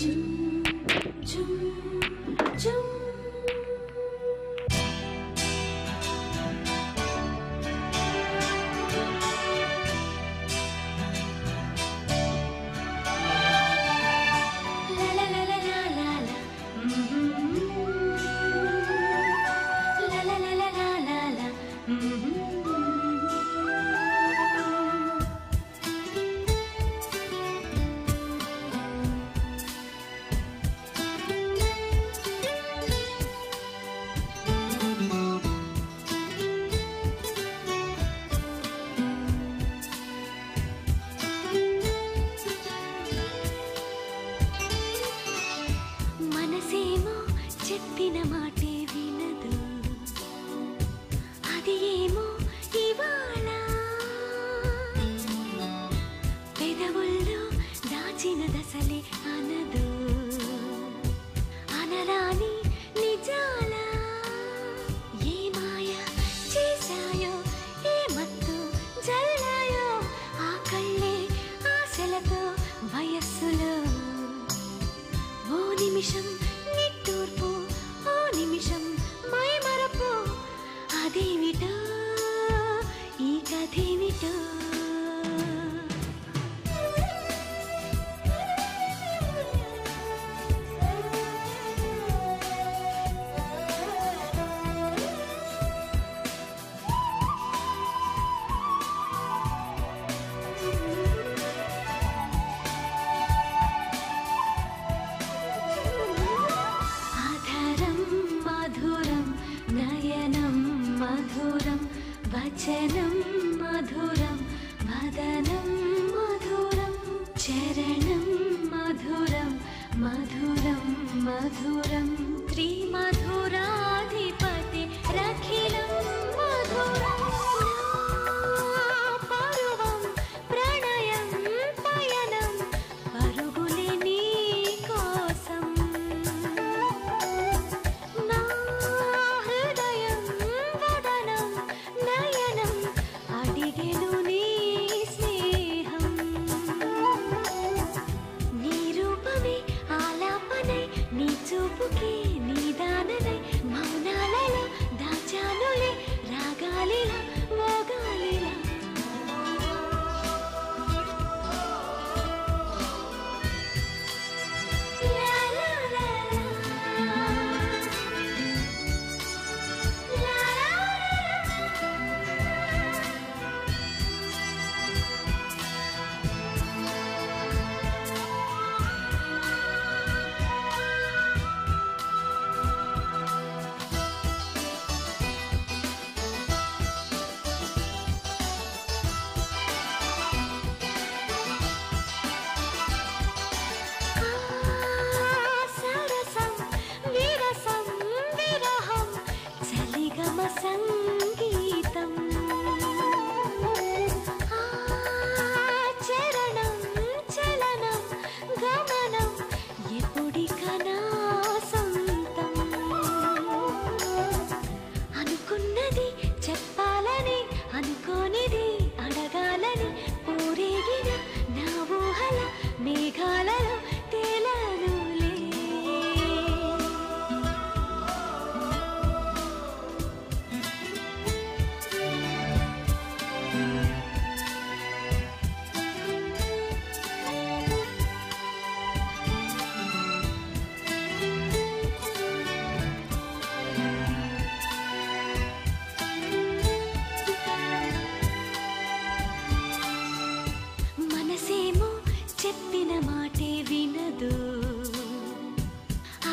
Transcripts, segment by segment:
Mm-hmm. చెప్పిన మాట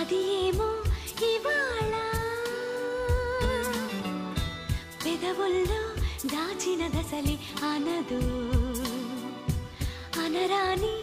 అది ఏమో ఇవాళ? పెదవుల్లో దాచిన దశలి అనదు. అనరాని